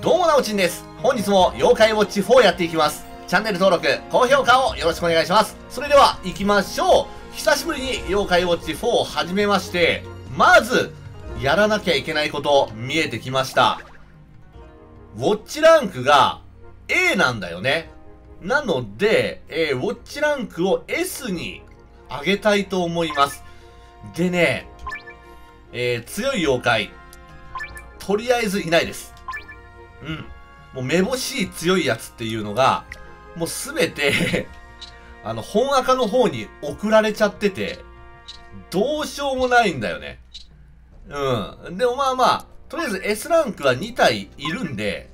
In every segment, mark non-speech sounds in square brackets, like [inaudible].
どうもなおちんです。本日も妖怪ウォッチ4やっていきます。チャンネル登録、高評価をよろしくお願いします。それでは行きましょう。久しぶりに妖怪ウォッチ4を始めまして、まず、やらなきゃいけないこと見えてきました。ウォッチランクが A なんだよね。なので、えーウォッチランクを S に上げたいと思います。でね、えー強い妖怪、とりあえずいないです。うん。もうめぼしい強いやつっていうのが、もうすべて [laughs] あの、本赤の方に送られちゃってて、どうしようもないんだよね。うん。でもまあまあ、とりあえず S ランクは2体いるんで、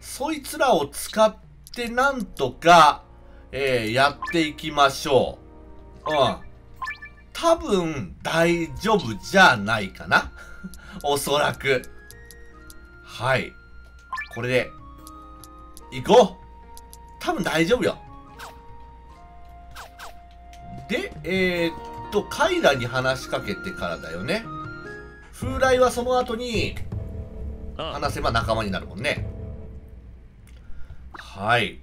そいつらを使ってなんとか、えー、やっていきましょう。うん。多分大丈夫じゃないかな [laughs] おそらく。はい。これで、行こう多分大丈夫よ。で、えー、っと、カイラに話しかけてからだよね。風来はその後に話せば仲間になるもんね。はい。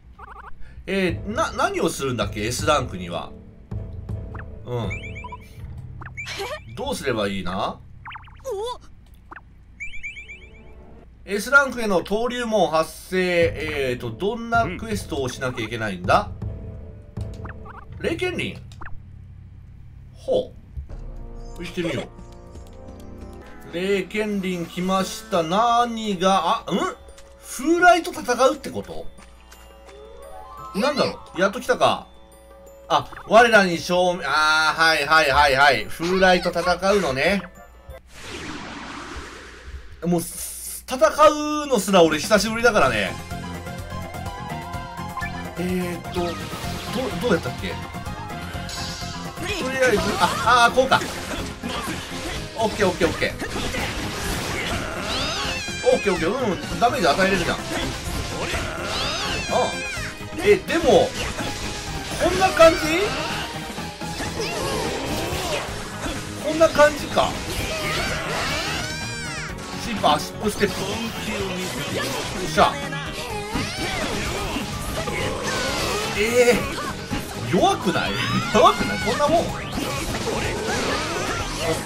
えー、な、何をするんだっけ ?S ランクには。うん。どうすればいいな？S ランクへの登竜門発生、えーと、どんなクエストをしなきゃいけないんだ、霊剣林ほう。行ってみよう。霊剣林来ました。何が、あ、ん？風来と戦うってこと？なんだろう？やっと来たか。あ、我らに証明、あー、はいはいはいはい。風来と戦うのね。もう、戦うのすら俺久しぶりだからね。えーっと、ど、どうやったっけ？とりあえず、あ、あ、こうか。オッケーオッケーオッケー。オッケーオッケー、うん、ダメージ与えれるじゃん。うん。え、でも、こんな感じ？こんな感じか。シーパーシップステップ。よっしゃ。えー、弱くない？[laughs] 弱くない？こんなもん。オッ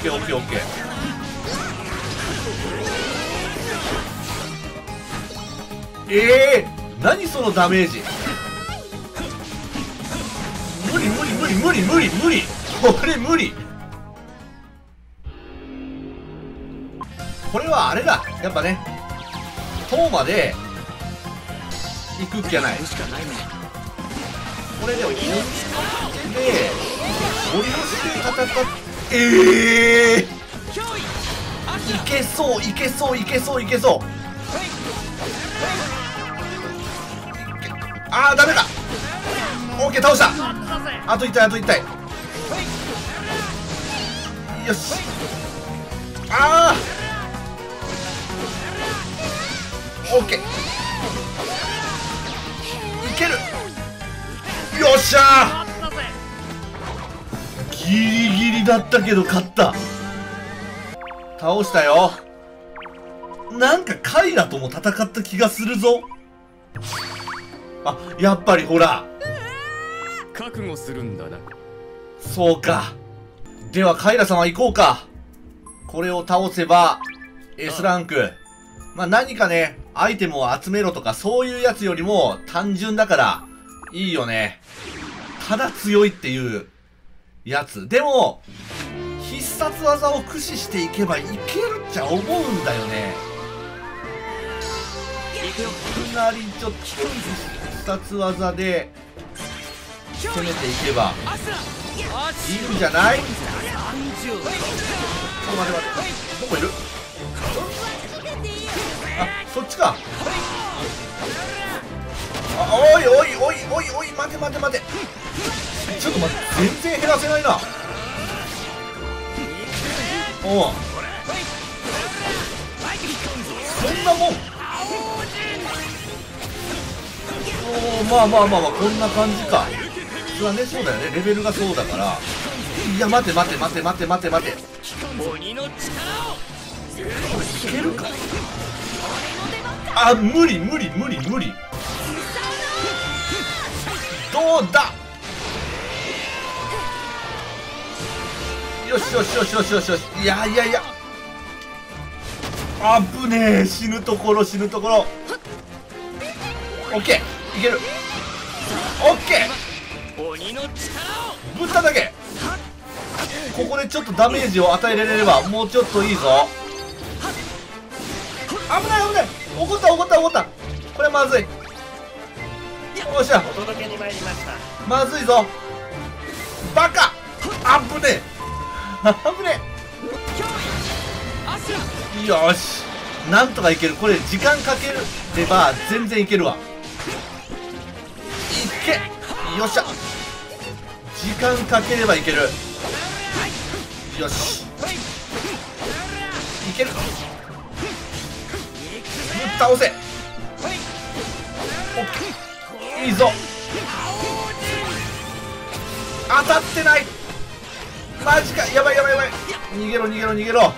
ケーオッケーオッケー。えー、何そのダメージ？無理無理無理無理無理無理。これ無理。[laughs] これはあれだ。やっぱね塔まで行くっきゃない。これで降りてで降りして戦ってええー、いけそういけそういけそういけそう。あーダメだ。オッケー倒した。あと1体あと1体。よし。あー！オッケー。いける。よっしゃー。ギリギリだったけど勝った。倒したよ。なんかカイラとも戦った気がするぞ。あやっぱりほら。覚悟するんだな。そうか。ではカイラ様行こうか。これを倒せば S ランク。まあ何かねアイテムを集めろとかそういうやつよりも単純だからいいよね。ただ強いっていうやつ。でも必殺技を駆使していけばいけるっちゃ思うんだよね。いきなりちょっと必殺技で攻めていけばいいんじゃない？ちょっと待って待って。どこいる？あそっちか。あおいおいおいおいおい待て待て待て。ちょっと待って全然減らせないな。おう。そんなもん。おおまあまあまあまあこんな感じか。それはねそうだよね。レベルがそうだから。いや待て待て待て待て待て待て。いけるかあ無理無理無理無理。どうだ？よしよしよしよしよしよし。いやいやいや。あぶねえ。死ぬところ死ぬところ。オッケー。いける。オッケ鬼の力をー。ぶっただけ。ここでちょっとダメージを与えられればもうちょっといいぞ。危ない危ない。怒った怒った怒った。これまずい。よっしゃ。お届けに参りました。まずいぞ。バカ。あぶねえ。[laughs] あぶねえ。よし。なんとかいける。これ時間かければ全然いけるわ。いけ。よっしゃ。時間かければいける。よし。いける倒せ。い。いぞ。当たってない。マジか。やばいやばいやばい。逃げろ逃げろ逃げろ。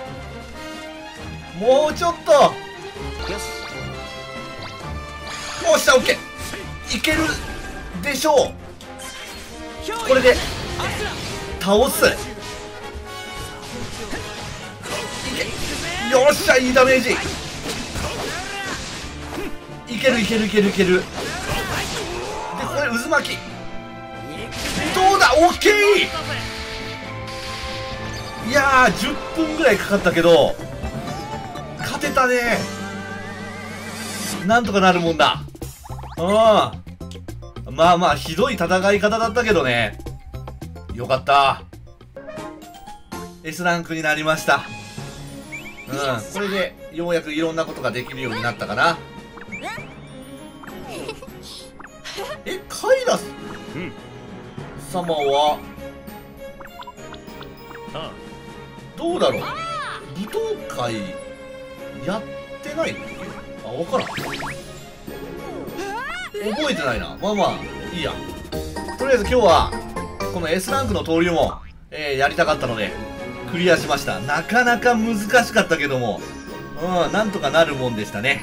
もうちょっと。よしおっしゃオッケー。いけるでしょう。これで倒す。よっしゃいいダメージいけるいけるいけるいける。でこれ渦巻き。どうだ？オッケー！いやー10分ぐらいかかったけど勝てたね。なんとかなるもんだ。うん。まあまあひどい戦い方だったけどね。よかった。S ランクになりました。うん。これでようやくいろんなことができるようになったかな。様は？どうだろう？舞踏会やってない？っけあ分からん。覚えてないな。まあまあいいや。とりあえず今日はこの S ランクの登竜門、えーやりたかったのでクリアしました。なかなか難しかったけどもうんなんとかなるもんでしたね。